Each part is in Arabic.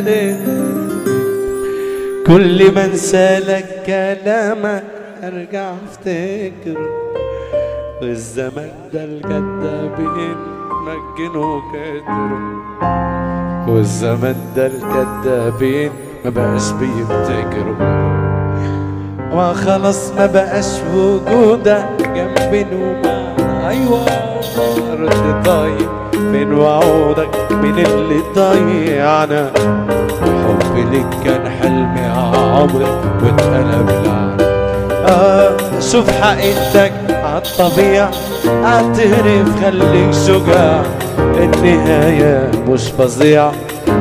ليالي كل ما انسالك كلامك أرجع أفتكر. والزمن ده الكدابين مجنوا كتروا والزمن ده الكدابين ما بقاش بيفتكروا خلص ما بقاش وجودك جنبي وما أيوه رد طيب. من وعودك من اللي ضيعنا. حبي ليك كان حلمي عمري واتقلب لعنة آه شوف حقيقتك عالطبيعة اعترف خليك شجاع النهاية مش فظيعة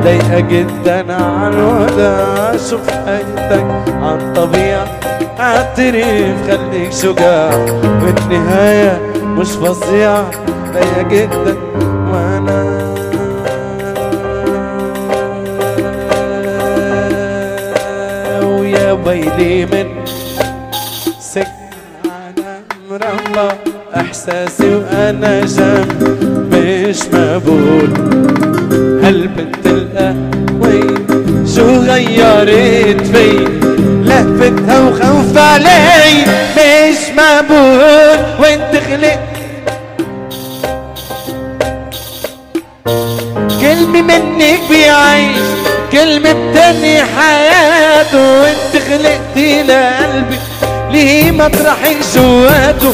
ضايقة جدا عالوداع شوف حقيقتك عالطبيعة اعترف خليك شجاع والنهاية مش فظيعة ضايقة جدا ويلي من سكن على مربى إحساسي وأنا جنب مش مقبول. هالبنت القهوي شو غيرت في لهفتها وخوف علي. ليه مطرحك جواته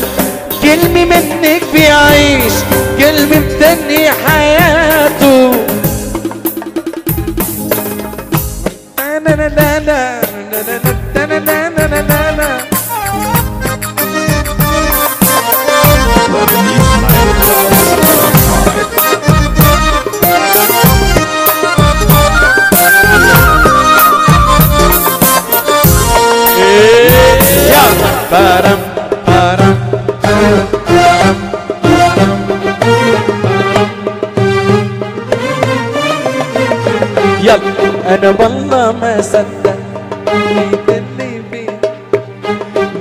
كلمة منك بيعيش كلمة بتني حياته لا لا لا لا لا يلا أنا والله ما صدق اللي فيه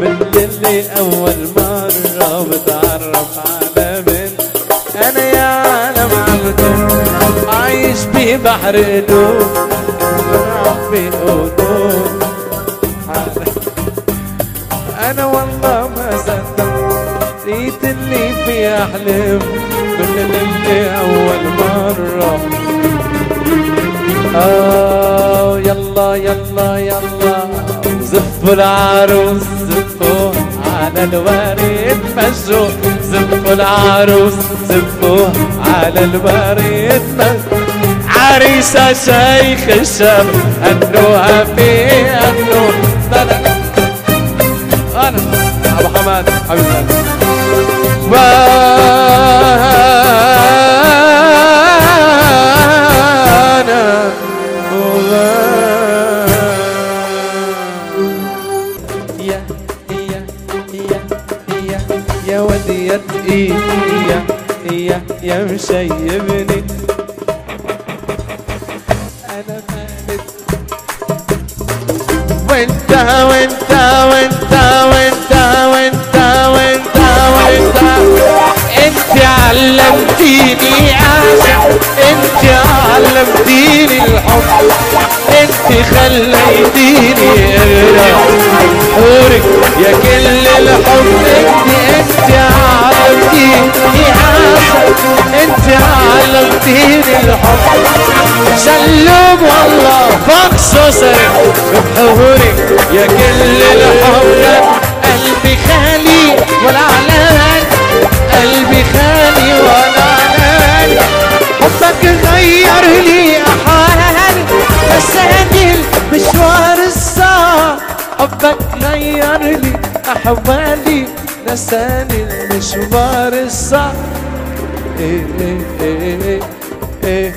من اللي اول مره بتعرف على بنت أنا يا عالم عبد عايش ببحر قلوب احلم اللي اول مره آه يلا يلا يلا. زفوا العروس زفوا على الوريد مشوا. زفوا العروس زفوا على الوريد مشوا. عريسة شيخ الشام أنوها في أنو أنا أبو حماد حبيبي. وأنا يا يا يا يا يا ودي يا يا يا يا مشيبني أنا وانت وانت وانت وانت وانت وانت علمتيني عاشق انت علمتيني الحب انت خليتيني أغرق. حورك يا كل الحب. انت انت علمتيني عاشق انت علمتيني الحب سلم والله فخصوصك بحورك يا كل الحب. قلبي خالي ولا علان لي أحوالي نساني المشوار الصعب. إيه إيه إيه.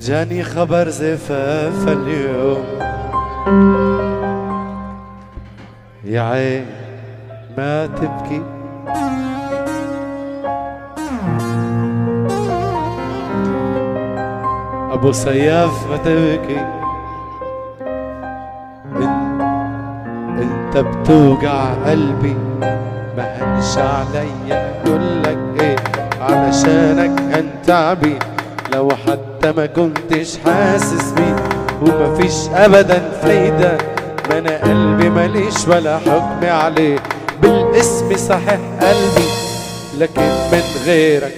جاني خبر زفاف اليوم. يا عين ما تبكي. ابو سياف ما تبكي إن- انت بتوجع قلبي ما هنش عليا أقول لك إيه؟ علشانك هنتعبي. لو حتى ما كنتش حاسس بيه ومفيش ابدا فايدة ما أنا قلبي ماليش ولا حكم عليه. بالاسم صحيح قلبي لكن غيرك.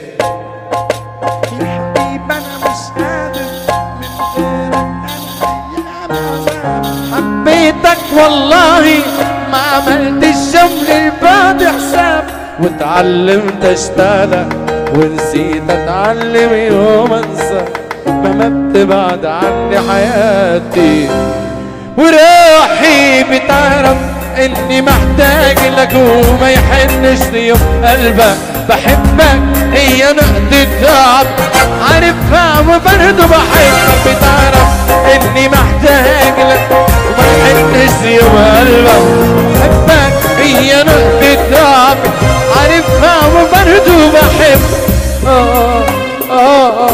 حبيتك والله ما عملت جنب البعد حساب. وتعلمت أشتغل ونسيت أتعلم يوم أنسى. ما بتبعد عني حياتي. وروحي بتعرف إني محتاج لك وما يحنش ليوم قلبك. بحبك هي نقطة ضعف عارفها وبرضه بحبك بتعرف إني محتاج لك وما يحنش يوم قلبك بحبك هي نقطة ضعف عارفها وبرضه بحب. آه آه آه.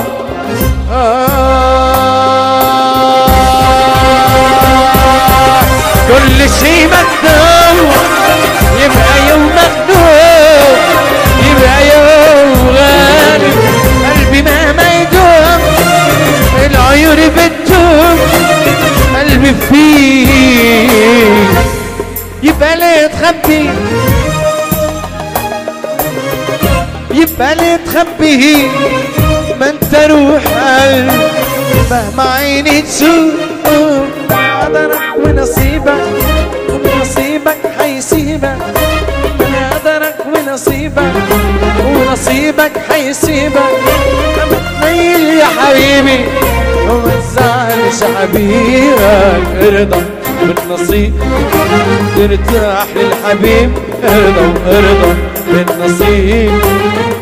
عيني تشوف قدرك ونصيبك ونصيبك حيسيبك من قدرك ونصيبك ونصيبك حيسيبك لما تميل يا حبيبي وما تزعلش حبيبك. ارضى بالنصيب ترتاح للحبيب. ارضى وارضى بالنصيب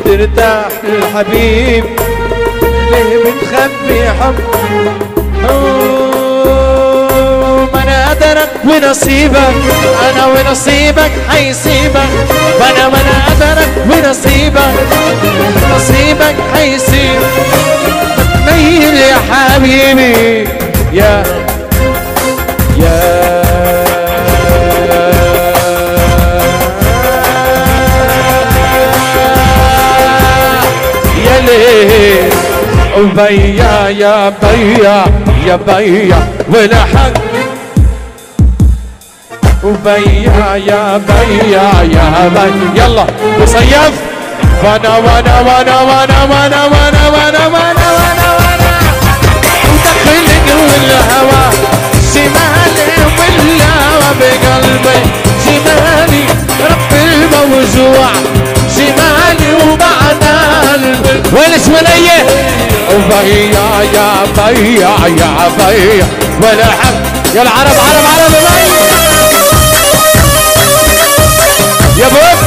ترتاح للحبيب. ليه بتخبي حب؟ أنا قدرك ونصيبك أنا ونصيبك حيسيبك وأنا وأنا قدرك ونصيبك نصيبك؟ حيسيب ميل يا حبيبي. يا. يا. يا ليل. وبيا يا بيا. يا بيا ولا حق. وبيا يا بيا يا بيا. يلا وصيف. وأنا وأنا وأنا وأنا وأنا وأنا وأنا وأنا وأنا وأنا. ودخلك والهوى شمالي والهوى بقلبي. شمالي رب الموجوع شمالي وبعد قلبي وين شمالية وبيا يا بيا يا بيا ولا حق يا العرب عرب عرب يا بوب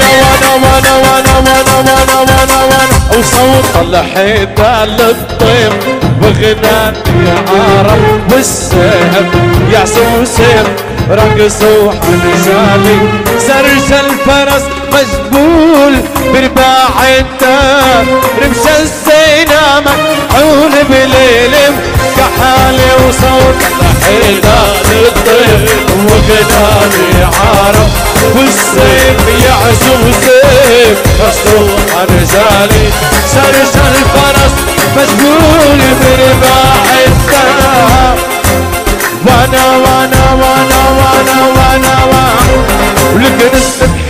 وأنا وأنا وأنا وأنا وأنا وأنا وصوت الحيدة للطيب وغناني عرب والسهم يعصوا سيف رقصوا حنجالي سرج الفرس مجبول برباع الدار رمش الزينة مكحول بليل حالي وصوت لحينا للطيب وقتالي عارف والسيف يعزو سيف مسروح رجالي سرس الفرس مشغول برباح الدهر وأنا وأنا وأنا وأنا وأنا وأنا ولك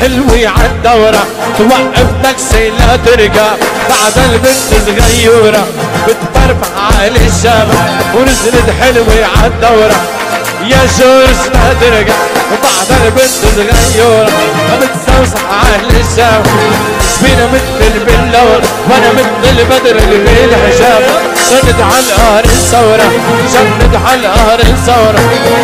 حلوة عالدورة توقف تاكسي لا ترجع بعد البنت صغيرة بتفرفع على الشارع ونزلت حلوة عالدورة يا جورج لا ترجع بعد البنت صغيرة ما بتسوسح على الشارع سبينا مثل البلور وأنا مثل البدر اللي في الحجاب شند على القهر الثورة شند على القهر الثورة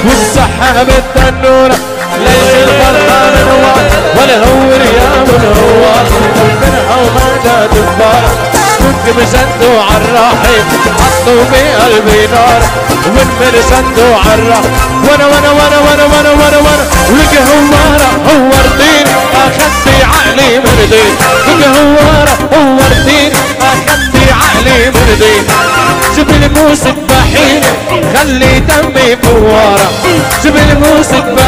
والسحاب التنورة ليش الفرحان نوار ولا هو ريام نوار الفرحة ومعنى دبار كنت مسندو عالراحي حطوا بقلبي نار ومن مرسندو عالراح وأنا وأنا وأنا وأنا وأنا وأنا وأنا والقهوارة هوردين اخدتي عقلي مردين والقهوارة هوردين اخدتي عقلي مردين جبل موسك بحيل خلي دمي فوارة. جبل موسك بحيل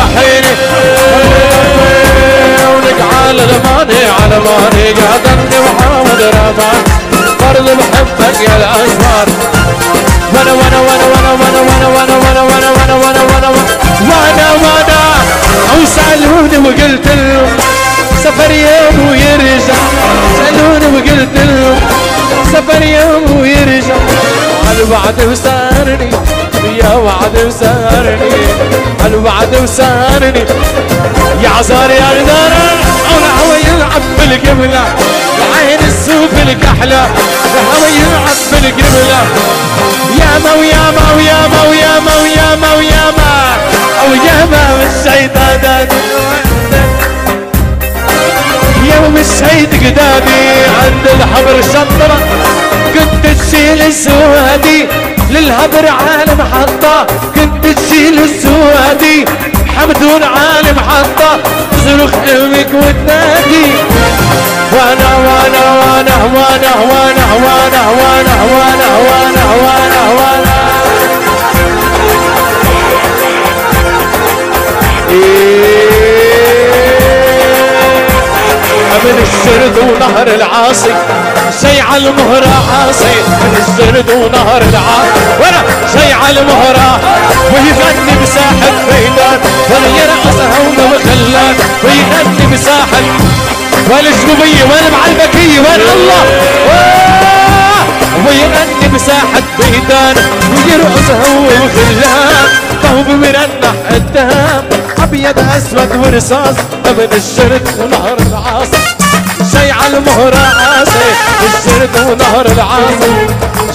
رمان فرض محبك يا الاسوار وأنا وأنا وأنا وأنا وأنا وأنا وأنا وأنا وأنا وأنا وأنا وأنا وأنا وأنا أو سالوني وقلت لهم سفر يوم ويرجع سالوني وقلت لهم سفر يوم ويرجع على بعد وسارني يا وعد وسارني على بعد وسارني يا عزار يا ردار الهوى يلعب بالقبلة العين السوف الكحلة الهوى يلعب بالقبلة. ياما وياما وياما وياما وياما وياما وياما والشيطانات يوم السيد قدامي عند الحبر شطرة كنت تشيل السوادي للهبر عالم حطة. كنت تشيل السوادي حمدون عالم حطة تصرخ أمك وتنادي وأنا وأنا وأنا وأنا وأنا وأنا وأنا وأنا وأنا وأنا وأنا من السرد ونهر العاصي. شيع المهرة عاصي من السرد ونهر العاصي. وأنا شيع المهرة. ويغني بساحة ميدان ولا يرقص هون وخلان ويغني بساحة والجنوبية وين معلبكية وين الله! ويغني بساحة ميدان ويرقص هو وخلان طوب مرنح الدهام. أبيض أسود ورصاص من الشرد ونهر العاصي. شيع المهرة عاصي الشرد ونهر العاصي.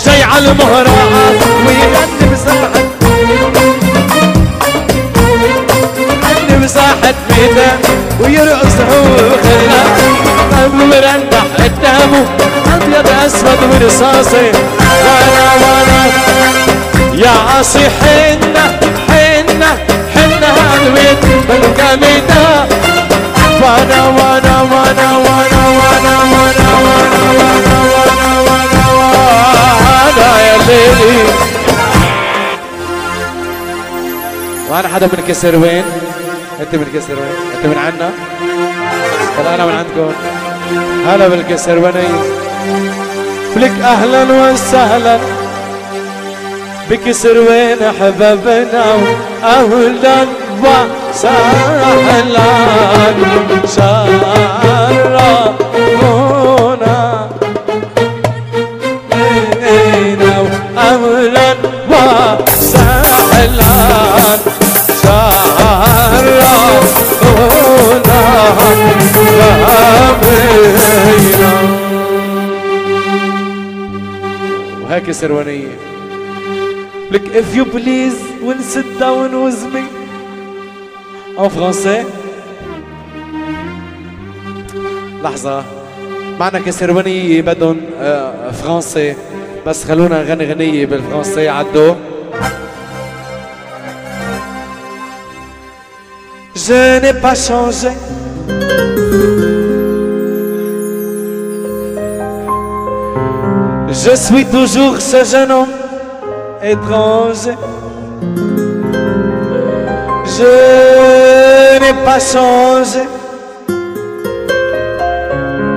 شيع المهرة عاصي ويغني بساحة يغني بساحة ميدان ويرقص هو وخلاه قلب مرنح قدامه اسود ورصاصي وأنا وأنا يا عاصي حنة حنة حنة هالبيت بالقميدة وأنا وأنا وأنا وأنا وأنا وأنا وأنا وأنا وأنا وأنا وأنا يا ليلي وأنا حدا من كسر وين؟ انت من كسر وين؟ انت من عنا؟ ولا أنا من عندكم؟ هلا بالكسر وني لك أهلا وسهلا. بكسر وين أحبابنا أهلا وسهلا. شرفونا لينا أهلا وسهلا. شرفونا وهيك سرونيه Look, if you please, will sit down with me. En français. لحظة. معنا كسرونية بدهم آه، فرنسي. بس خلونا نغني غنية بالفرنسي. عدو. Je n'ai pas changé. Je suis toujours ce jeune homme étranger. Je n'ai pas changé.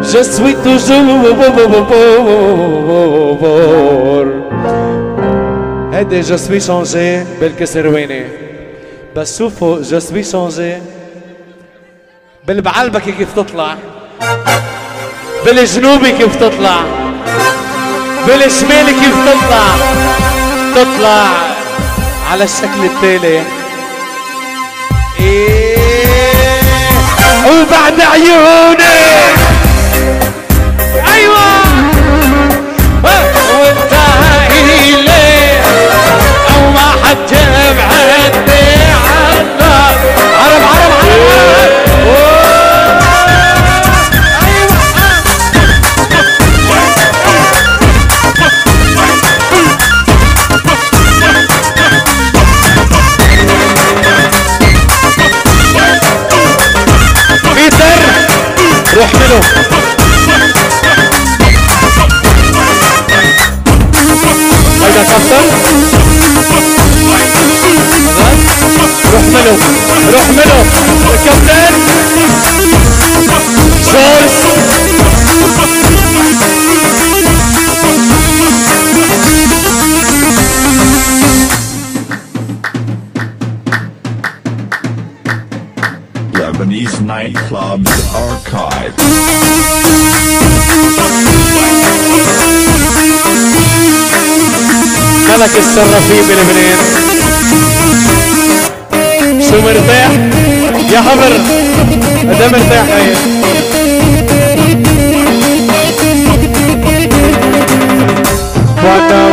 Je suis toujours. هيدي je suis changé بالكسرويني بس شوفوا je suis changé بالبعلبكي كيف تطلع بالجنوبي كيف تطلع بالشمالي كيف تطلع؟ تطلع على الشكل التالي. إيه. وبعد عيوني. Lebanese nightclubs archive. ملك الصرافين بلبنان شو مرتاح يا حبر قد مرتاح هي وانا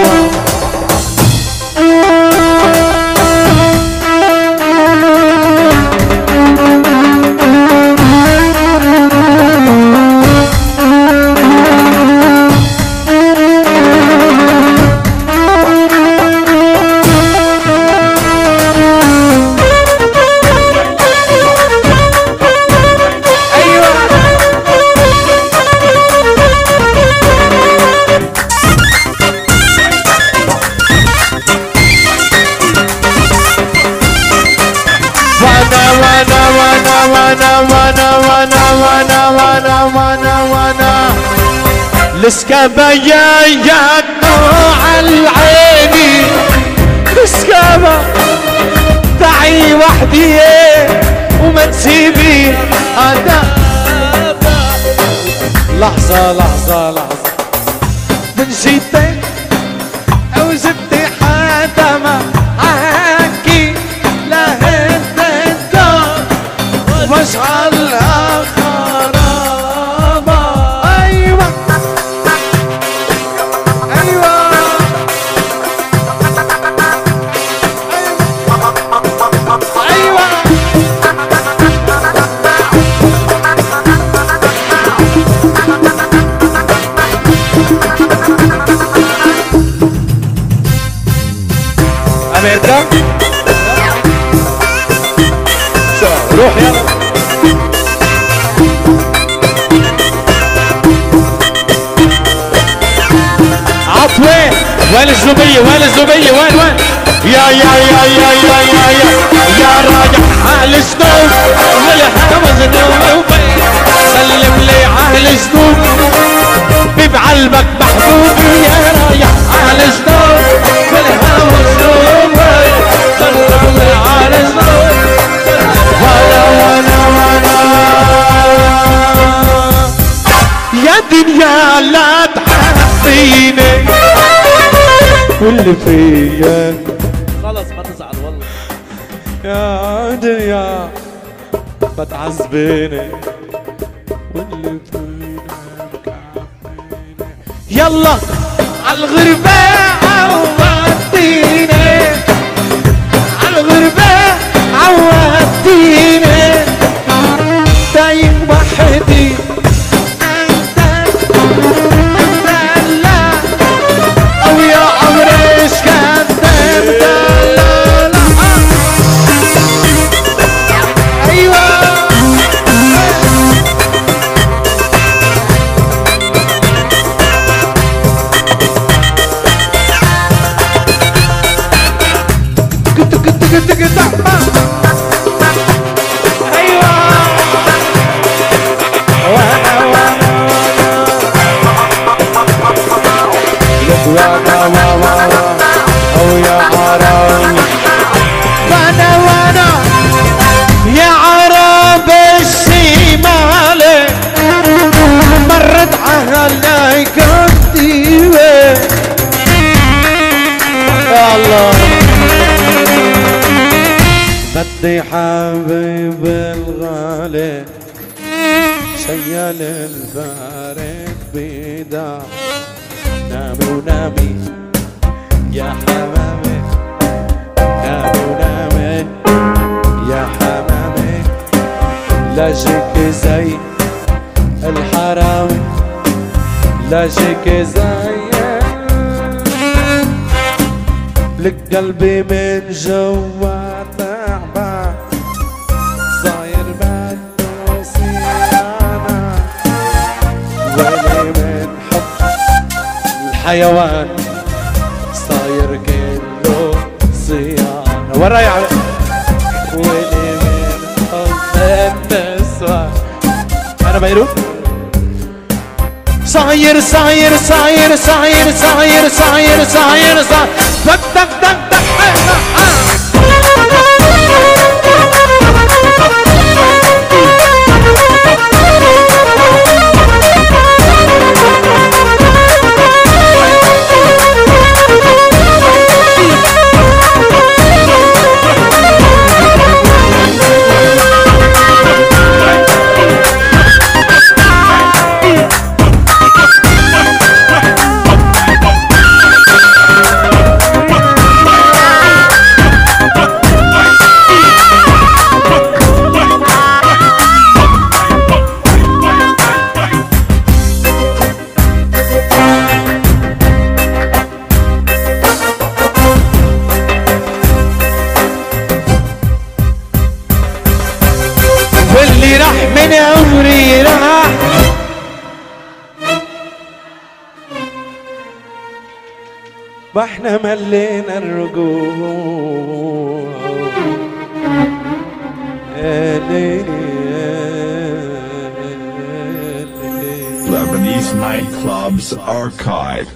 مسكبة يا نوع العيني مسكبة تعي وحدي وما تسيبي. أنا لحظة لحظة لحظة. من جيتك أو جبتي حدا ما روح وين الزبية؟ وين الزبية؟ وين؟ وين؟ يا يا يا يا يا يا يا يا راجع. حال السنوب. والهوى زنوب. سلم لي على السنوب. ببعلبك محبوب. يا رايح على السنوب. دنيا لا تحطيني واللي فيا. خلص ما تزعل والله. يا دنيا ما تعذبيني. واللي عافيني يلا عالغربة عودتيني tick tick tick بدي حبيب الغالي شيل الفارق بيدا نامي ونامي يا حمامي نامي ونامي يا حمامي لاجيك زي الحرامي لاجيك زي لك قلبي من جوا الحيوان صاير كله صيانة. ورا يا واللي من حب النسوان أنا بيروت. صاير صاير صاير صاير صاير صاير صاير صاير. دق دق دق دق. إحنا ملينا الرجوع يا ليلي يا ليلي Lebanese Nightclubs Archive.